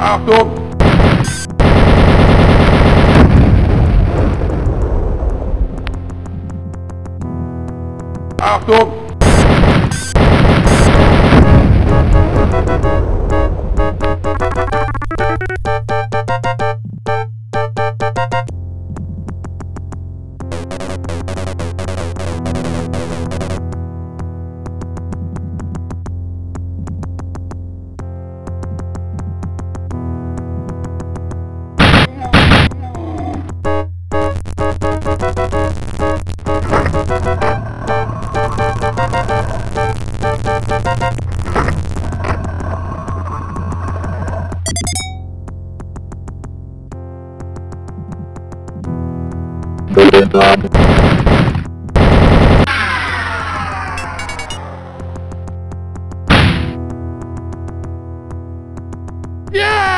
Adobe. Adobe. Yeah!